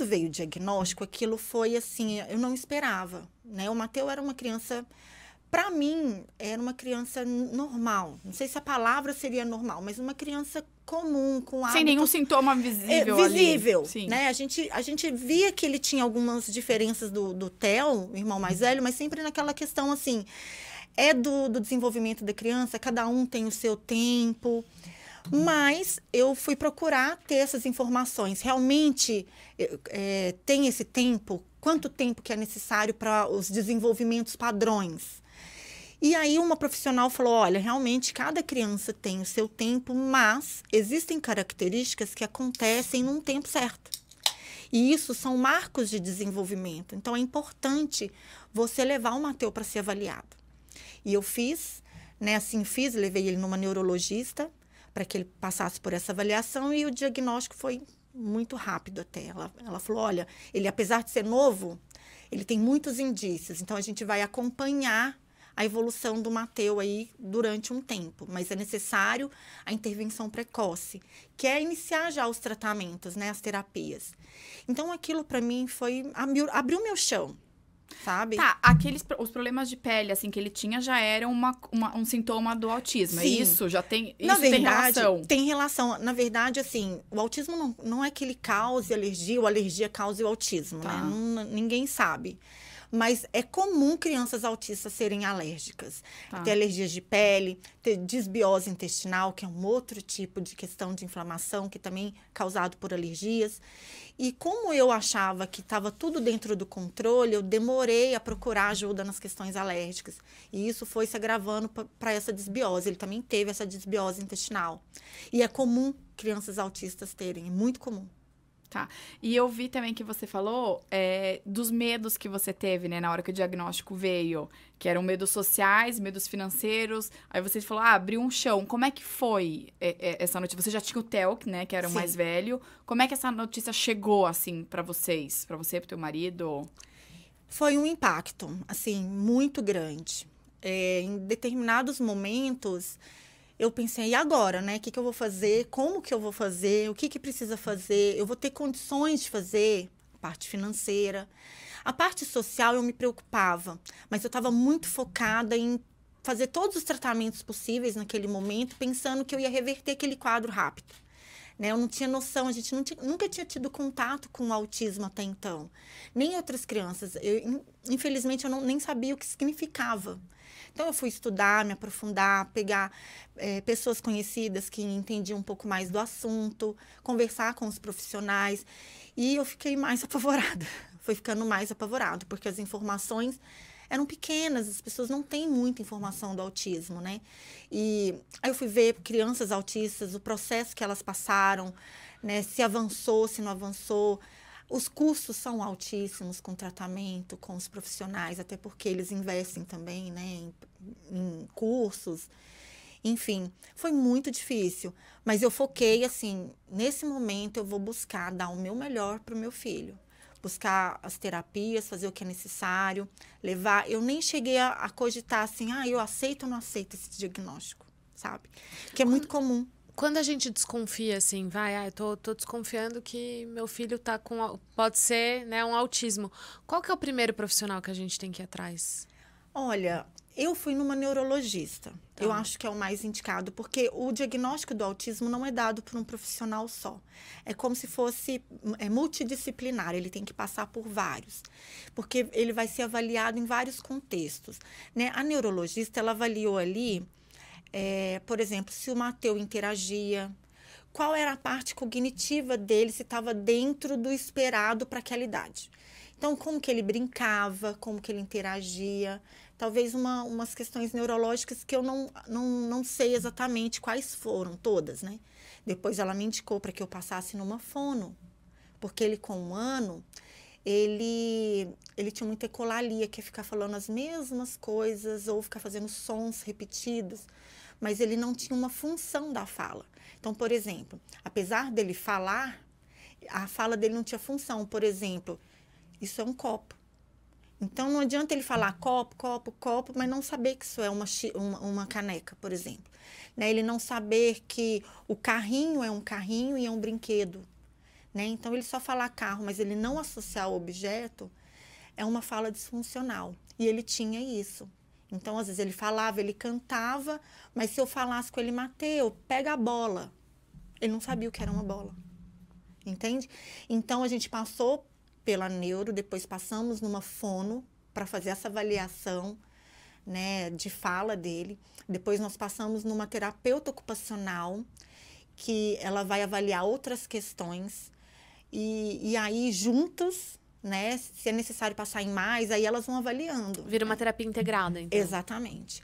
quando veio o diagnóstico, aquilo foi assim, eu não esperava, né? O Mateu era uma criança para mim, era uma criança normal. Não sei se a palavra seria normal, mas uma criança comum, com hábitos... Sem nenhum sintoma visível é, Visível, ali. né? A gente, a gente via que ele tinha algumas diferenças do, do Theo, o irmão mais velho, mas sempre naquela questão, assim, é do, do desenvolvimento da criança, cada um tem o seu tempo... Mas eu fui procurar ter essas informações. Realmente é, tem esse tempo? Quanto tempo que é necessário para os desenvolvimentos padrões? E aí uma profissional falou: olha, realmente cada criança tem o seu tempo, mas existem características que acontecem num tempo certo. E isso são marcos de desenvolvimento. Então é importante você levar o Mateu para ser avaliado. E eu fiz, né, assim fiz, levei ele numa neurologista para que ele passasse por essa avaliação e o diagnóstico foi muito rápido até. Ela, ela falou: olha, ele apesar de ser novo, ele tem muitos indícios, então a gente vai acompanhar a evolução do Mateu aí durante um tempo, mas é necessário a intervenção precoce, que é iniciar já os tratamentos, né, as terapias. Então aquilo para mim foi abriu, abriu meu chão, sabe? Tá, aqueles os problemas de pele assim que ele tinha já eram uma, uma um sintoma do autismo. É Sim. Isso já tem isso Na verdade, tem relação. Tem relação. Na verdade, assim, o autismo não, não é que ele cause alergia, ou alergia cause o autismo, tá. né? Não, ninguém sabe mas é comum crianças autistas serem alérgicas. Tá. Ter alergias de pele, ter desbiose intestinal, que é um outro tipo de questão de inflamação, que também é causado por alergias. E como eu achava que estava tudo dentro do controle, eu demorei a procurar ajuda nas questões alérgicas. E isso foi se agravando para essa desbiose. Ele também teve essa desbiose intestinal. E é comum crianças autistas terem, é muito comum. Tá. E eu vi também que você falou é, dos medos que você teve, né, na hora que o diagnóstico veio, que eram medos sociais, medos financeiros. Aí você falou, ah, abriu um chão. Como é que foi é, é, essa notícia? Você já tinha o Telk, né, que era o Sim. mais velho. Como é que essa notícia chegou, assim, para vocês? para você, pro teu marido? Foi um impacto, assim, muito grande. É, em determinados momentos eu pensei, e agora, né? O que, que eu vou fazer? Como que eu vou fazer? O que, que precisa fazer? Eu vou ter condições de fazer? Parte financeira. A parte social eu me preocupava, mas eu estava muito focada em fazer todos os tratamentos possíveis naquele momento, pensando que eu ia reverter aquele quadro rápido. Né? Eu não tinha noção, a gente tinha, nunca tinha tido contato com o autismo até então, nem outras crianças. Eu, infelizmente, eu não, nem sabia o que significava. Então, eu fui estudar, me aprofundar, pegar é, pessoas conhecidas que entendiam um pouco mais do assunto, conversar com os profissionais. E eu fiquei mais apavorada. Fui ficando mais apavorado, porque as informações eram pequenas, as pessoas não têm muita informação do autismo, né? E aí eu fui ver crianças autistas, o processo que elas passaram, né? Se avançou, se não avançou. Os custos são altíssimos com tratamento, com os profissionais, até porque eles investem também né, em, em cursos. Enfim, foi muito difícil. Mas eu foquei assim: nesse momento eu vou buscar dar o meu melhor para o meu filho. Buscar as terapias, fazer o que é necessário, levar. Eu nem cheguei a, a cogitar assim: ah, eu aceito ou não aceito esse diagnóstico, sabe? Que é muito comum quando a gente desconfia, assim, vai, ah, eu tô, tô desconfiando que meu filho tá com. Pode ser né, um autismo. Qual que é o primeiro profissional que a gente tem que ir atrás? Olha, eu fui numa neurologista. Tá. Eu acho que é o mais indicado, porque o diagnóstico do autismo não é dado por um profissional só. É como se fosse é multidisciplinar, ele tem que passar por vários. Porque ele vai ser avaliado em vários contextos. Né? A neurologista, ela avaliou ali é, por exemplo, se o Mateu interagia, qual era a parte cognitiva dele, se estava dentro do esperado para aquela idade. Então, como que ele brincava, como que ele interagia, talvez uma, umas questões neurológicas que eu não, não, não sei exatamente quais foram, todas, né? Depois ela me indicou para que eu passasse numa fono, porque ele com um ano, ele, ele tinha muita ecolalia, que é ficar falando as mesmas coisas ou ficar fazendo sons repetidos mas ele não tinha uma função da fala. Então, por exemplo, apesar dele falar, a fala dele não tinha função. Por exemplo, isso é um copo. Então, não adianta ele falar copo, copo, copo, mas não saber que isso é uma, uma, uma caneca, por exemplo. Né? Ele não saber que o carrinho é um carrinho e é um brinquedo. né? Então ele só falar carro, mas ele não associar o objeto, é uma fala disfuncional. E ele tinha isso. Então, às vezes, ele falava, ele cantava, mas se eu falasse com ele, Mateu, pega a bola. Ele não sabia o que era uma bola. Entende? Então, a gente passou pela neuro, depois passamos numa fono para fazer essa avaliação né, de fala dele. Depois, nós passamos numa terapeuta ocupacional, que ela vai avaliar outras questões. E, e aí, juntos, né? Se é necessário passar em mais, aí elas vão avaliando. Vira uma terapia integrada, então. Exatamente.